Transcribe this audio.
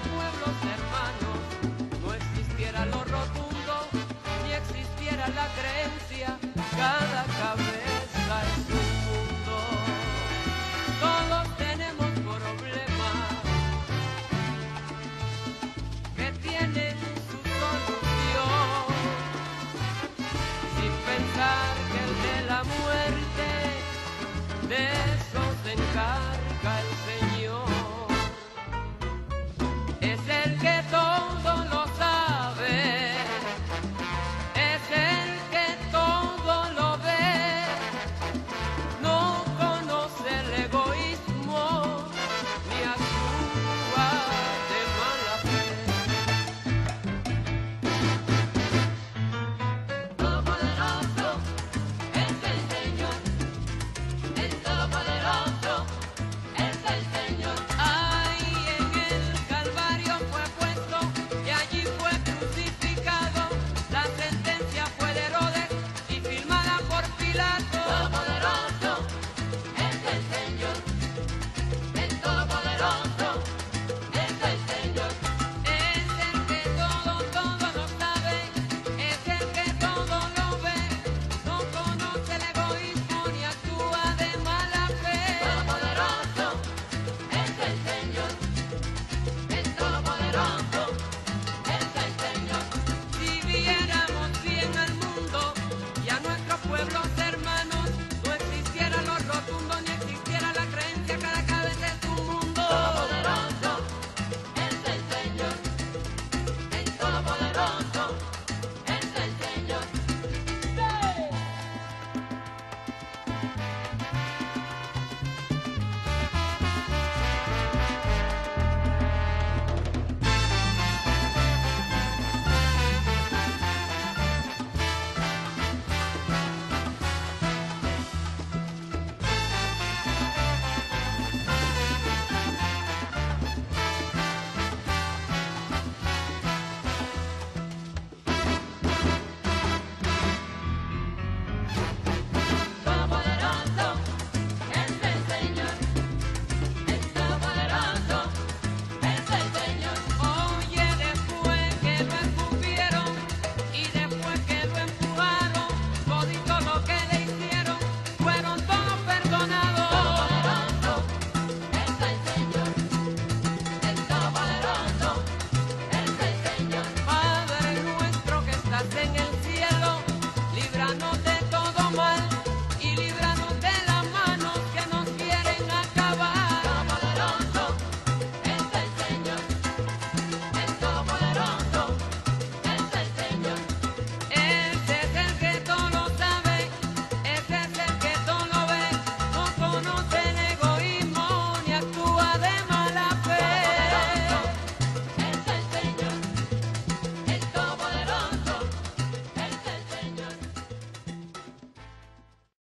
pueblos hermanos, no existiera lo rotundo, ni existiera la creencia, cada cabeza es un mundo. Todos tenemos problemas. Que tienen